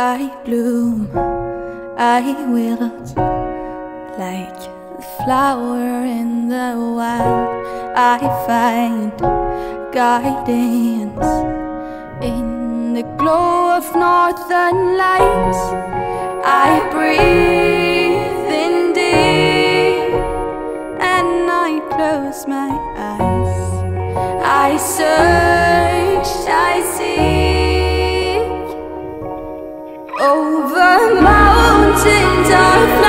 I bloom, I wilt like the flower in the wild. I find guidance in the glow of northern lights. I breathe in deep and I close my eyes. Over mountains of light.